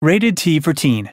Rated T for Teen.